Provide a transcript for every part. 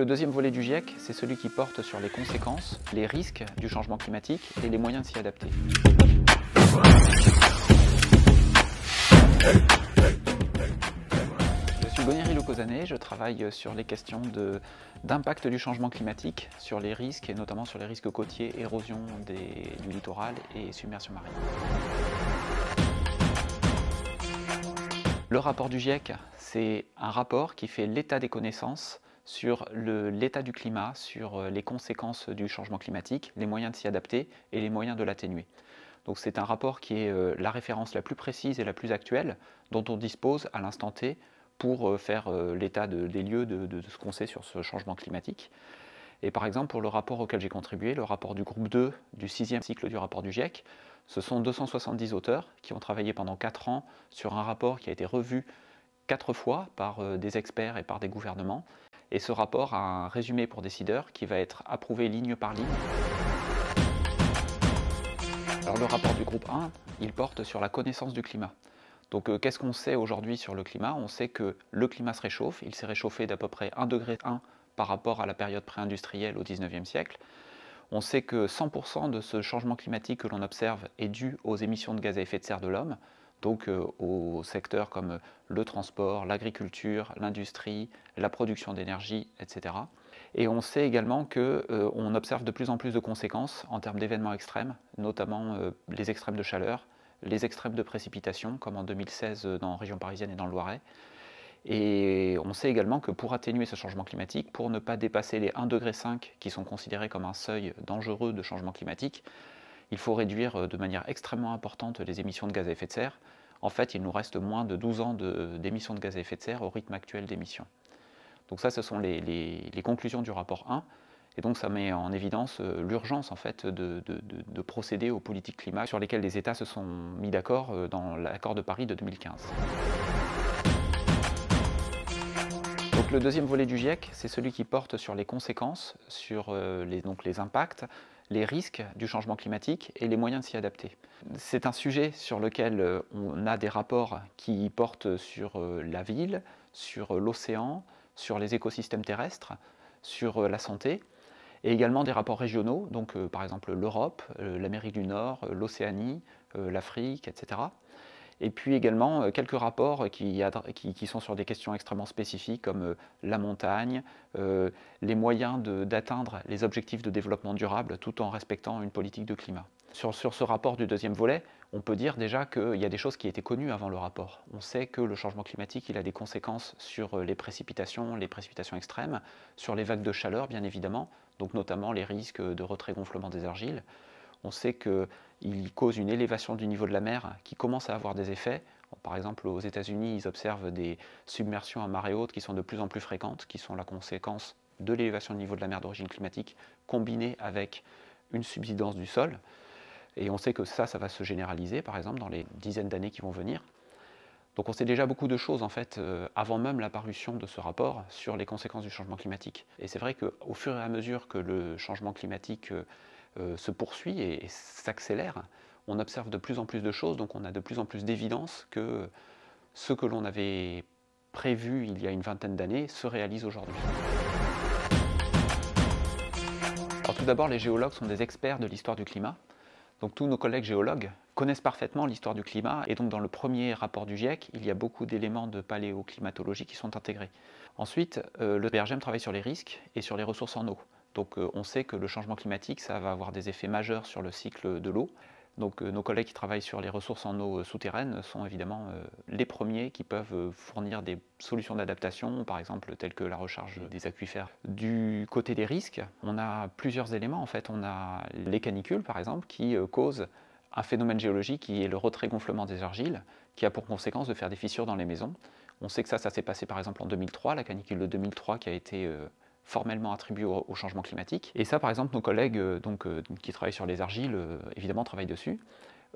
Le deuxième volet du GIEC, c'est celui qui porte sur les conséquences, les risques du changement climatique et les moyens de s'y adapter. Je suis Goniri Loukozane, je travaille sur les questions d'impact du changement climatique, sur les risques et notamment sur les risques côtiers, érosion des, du littoral et submersion marine. Le rapport du GIEC, c'est un rapport qui fait l'état des connaissances sur l'état du climat, sur euh, les conséquences du changement climatique, les moyens de s'y adapter et les moyens de l'atténuer. Donc c'est un rapport qui est euh, la référence la plus précise et la plus actuelle dont on dispose à l'instant T pour euh, faire l'état des lieux de, ce qu'on sait sur ce changement climatique. Et par exemple, pour le rapport auquel j'ai contribué, le rapport du groupe 2 du sixième cycle du rapport du GIEC, ce sont 270 auteurs qui ont travaillé pendant 4 ans sur un rapport qui a été revu 4 fois par des experts et par des gouvernements et ce rapport a un résumé pour décideurs qui va être approuvé ligne par ligne. Alors le rapport du groupe 1, il porte sur la connaissance du climat. Donc euh, qu'est-ce qu'on sait aujourd'hui sur le climat? On sait que le climat se réchauffe, il s'est réchauffé d'à peu près 1 degré 1 par rapport à la période pré-industrielle au 19e siècle. On sait que 100% de ce changement climatique que l'on observe est dû aux émissions de gaz à effet de serre de l'homme donc euh, aux secteurs comme le transport, l'agriculture, l'industrie, la production d'énergie, etc. Et on sait également qu'on euh, observe de plus en plus de conséquences en termes d'événements extrêmes, notamment euh, les extrêmes de chaleur, les extrêmes de précipitation, comme en 2016 dans la région parisienne et dans le Loiret. Et on sait également que pour atténuer ce changement climatique, pour ne pas dépasser les 1,5 degré qui sont considérés comme un seuil dangereux de changement climatique, il faut réduire euh, de manière extrêmement importante les émissions de gaz à effet de serre. En fait, il nous reste moins de 12 ans d'émissions de, gaz à effet de serre au rythme actuel d'émissions. Donc ça, ce sont les, conclusions du rapport 1. Et donc ça met en évidence euh, l'urgence en fait de, de, procéder aux politiques climat sur lesquelles les États se sont mis d'accord euh, dans l'accord de Paris de 2015. Donc le deuxième volet du GIEC, c'est celui qui porte sur les conséquences, sur les impacts les risques du changement climatique et les moyens de s'y adapter. C'est un sujet sur lequel euh, on a des rapports qui portent sur euh, la ville, sur euh, l'océan, sur les écosystèmes terrestres, sur la santé, et également des rapports régionaux, donc par exemple l'Europe, l'Amérique du Nord, l'Océanie, l'Afrique, etc et puis également euh, quelques rapports qui, sont sur des questions extrêmement spécifiques comme euh, la montagne, euh, les moyens d'atteindre les objectifs de développement durable tout en respectant une politique de climat. Sur, ce rapport du deuxième volet, on peut dire déjà qu'il y a des choses qui étaient connues avant le rapport. On sait que le changement climatique a des conséquences sur les précipitations, les précipitations extrêmes, sur les vagues de chaleur bien évidemment, donc notamment les risques de retrait-gonflement des argiles, on sait qu'il cause une élévation du niveau de la mer qui commence à avoir des effets. Par exemple, aux États-Unis, ils observent des submersions à marée haute qui sont de plus en plus fréquentes, qui sont la conséquence de l'élévation du niveau de la mer d'origine climatique, combinée avec une subsidence du sol. Et on sait que ça, ça va se généraliser, par exemple, dans les dizaines d'années qui vont venir. Donc on sait déjà beaucoup de choses, en fait, euh, avant même l'apparition de ce rapport, sur les conséquences du changement climatique. Et c'est vrai qu'au fur et à mesure que le changement climatique euh, euh, se poursuit et, s'accélère, on observe de plus en plus de choses, donc on a de plus en plus d'évidence que ce que l'on avait prévu il y a une vingtaine d'années se réalise aujourd'hui. Tout d'abord, les géologues sont des experts de l'histoire du climat. Donc tous nos collègues géologues connaissent parfaitement l'histoire du climat et donc dans le premier rapport du GIEC, il y a beaucoup d'éléments de paléoclimatologie qui sont intégrés. Ensuite, euh, le PRGM travaille sur les risques et sur les ressources en eau. Donc euh, on sait que le changement climatique, ça va avoir des effets majeurs sur le cycle de l'eau. Donc euh, nos collègues qui travaillent sur les ressources en eau euh, souterraines sont évidemment les premiers qui peuvent fournir des solutions d'adaptation, par exemple telles que la recharge des aquifères. Du côté des risques, on a plusieurs éléments. En fait, on a les canicules, par exemple, qui causent un phénomène géologique qui est le retrait-gonflement des argiles, qui a pour conséquence de faire des fissures dans les maisons. On sait que ça, ça s'est passé par exemple en 2003, la canicule de 2003 qui a été formellement attribué au, changement climatique. Et ça, par exemple, nos collègues euh, donc, euh, qui travaillent sur les argiles, euh, évidemment, travaillent dessus.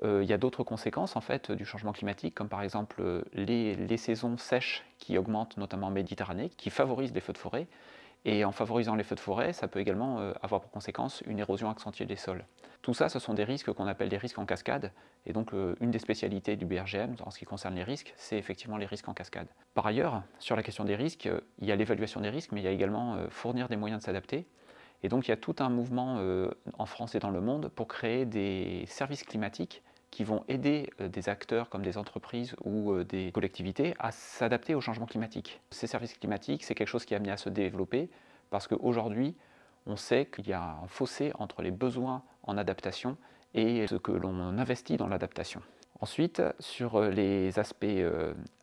il y a d'autres conséquences en fait du changement climatique, comme par exemple les, saisons sèches qui augmentent, notamment en Méditerranée, qui favorisent les feux de forêt. Et en favorisant les feux de forêt, ça peut également euh, avoir pour conséquence une érosion accentuée des sols. Tout ça, ce sont des risques qu'on appelle des risques en cascade. Et donc, euh, une des spécialités du BRGM en ce qui concerne les risques, c'est effectivement les risques en cascade. Par ailleurs, sur la question des risques, euh, il y a l'évaluation des risques, mais il y a également fournir des moyens de s'adapter. Et donc, il y a tout un mouvement en France et dans le monde pour créer des services climatiques qui vont aider des acteurs comme des entreprises ou des collectivités à s'adapter au changement climatique. Ces services climatiques, c'est quelque chose qui est amené à se développer parce qu'aujourd'hui, on sait qu'il y a un fossé entre les besoins en adaptation et ce que l'on investit dans l'adaptation. Ensuite, sur les aspects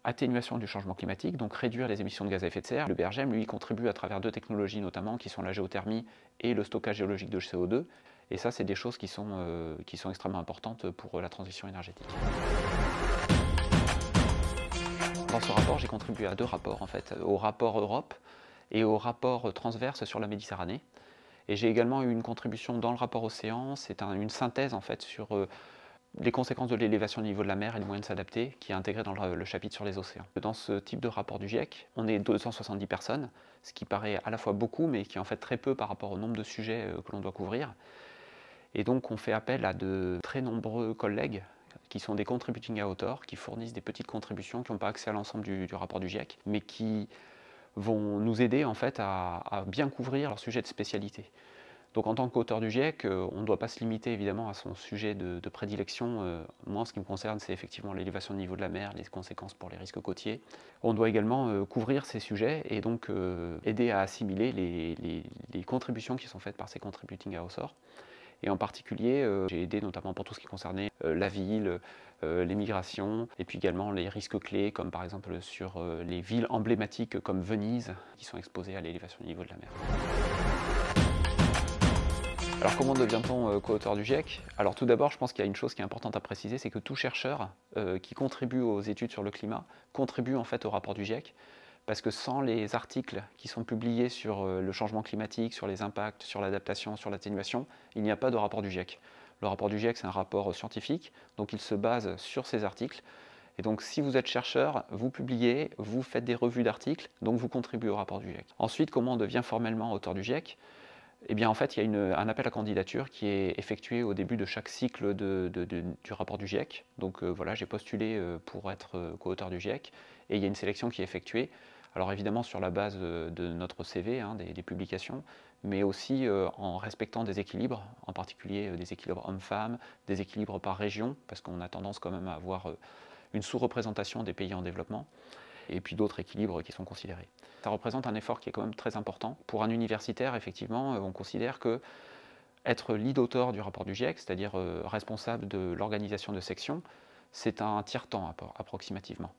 atténuation du changement climatique, donc réduire les émissions de gaz à effet de serre, le BRGM, lui, contribue à travers deux technologies notamment, qui sont la géothermie et le stockage géologique de CO2. Et ça, c'est des choses qui sont, euh, qui sont extrêmement importantes pour la transition énergétique. Dans ce rapport, j'ai contribué à deux rapports, en fait, au rapport Europe et au rapport transverse sur la Méditerranée. Et j'ai également eu une contribution dans le rapport Océan, c'est une synthèse en fait sur euh, les conséquences de l'élévation du niveau de la mer et les moyens de s'adapter, qui est intégré dans le, chapitre sur les océans. Dans ce type de rapport du GIEC, on est 270 personnes, ce qui paraît à la fois beaucoup, mais qui est en fait très peu par rapport au nombre de sujets euh, que l'on doit couvrir. Et donc on fait appel à de très nombreux collègues qui sont des contributing authors, qui fournissent des petites contributions, qui n'ont pas accès à l'ensemble du, rapport du GIEC, mais qui vont nous aider en fait à, bien couvrir leur sujet de spécialité. Donc en tant qu'auteur du GIEC, euh, on ne doit pas se limiter évidemment à son sujet de, prédilection. Euh, moi, ce qui me concerne, c'est effectivement l'élévation du niveau de la mer, les conséquences pour les risques côtiers. On doit également euh, couvrir ces sujets et donc aider à assimiler les, contributions qui sont faites par ces contributing authors. Et en particulier, euh, j'ai aidé notamment pour tout ce qui concernait euh, la ville, euh, les migrations, et puis également les risques clés, comme par exemple sur les villes emblématiques comme Venise, qui sont exposées à l'élévation du niveau de la mer. Alors comment devient-on co-auteur du GIEC? Alors tout d'abord, je pense qu'il y a une chose qui est importante à préciser, c'est que tout chercheur qui contribue aux études sur le climat contribue en fait au rapport du GIEC parce que sans les articles qui sont publiés sur euh, le changement climatique, sur les impacts, sur l'adaptation, sur l'atténuation, il n'y a pas de rapport du GIEC. Le rapport du GIEC, c'est un rapport scientifique, donc il se base sur ces articles. Et donc si vous êtes chercheur, vous publiez, vous faites des revues d'articles, donc vous contribuez au rapport du GIEC. Ensuite, comment on devient formellement auteur du GIEC? Eh bien, en fait, il y a un appel à candidature qui est effectué au début de chaque cycle du rapport du GIEC. Donc euh, voilà, j'ai postulé euh, pour être co-auteur du GIEC et il y a une sélection qui est effectuée. Alors évidemment sur la base de, notre CV, hein, des, publications, mais aussi euh, en respectant des équilibres, en particulier euh, des équilibres hommes-femmes, des équilibres par région, parce qu'on a tendance quand même à avoir euh, une sous-représentation des pays en développement, et puis d'autres équilibres qui sont considérés. Ça représente un effort qui est quand même très important. Pour un universitaire, effectivement, on considère que être lead auteur du rapport du GIEC, c'est-à-dire responsable de l'organisation de sections, c'est un tiers-temps approximativement.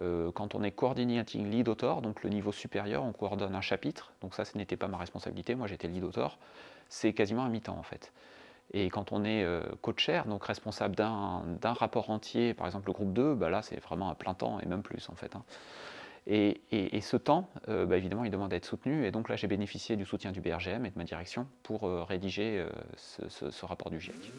Euh, quand on est coordinating lead author, donc le niveau supérieur, on coordonne un chapitre, donc ça ce n'était pas ma responsabilité, moi j'étais lead author, c'est quasiment un mi-temps en fait. Et quand on est euh, co-chair, donc responsable d'un rapport entier, par exemple le groupe 2, bah là c'est vraiment un plein temps et même plus en fait. Hein. Et, ce temps, euh, bah, évidemment, il demande à être soutenu. Et donc là, j'ai bénéficié du soutien du BRGM et de ma direction pour rédiger ce, ce rapport du GIEC.